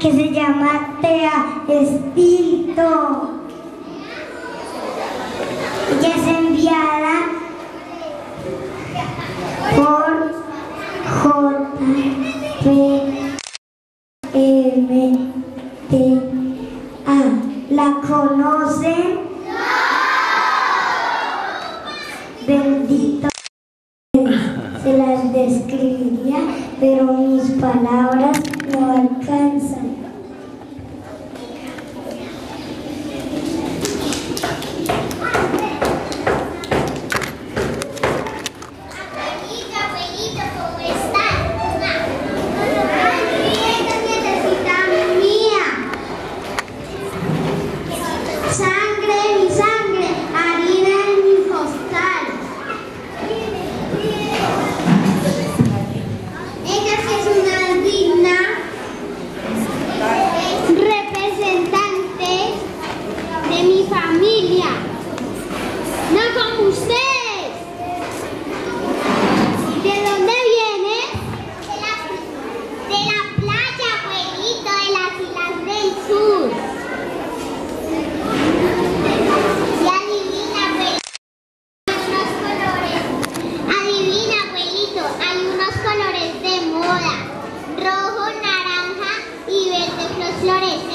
que se llama TEA Espíritu. Ella es enviada por JPMTA. ¿La conocen? ¡No! Bendito. Se las describiría, pero mis palabras no alcanzan. Sangre, mi sangre, harina en mi costal. Ella sí es una digna representante de mi familia. Flores.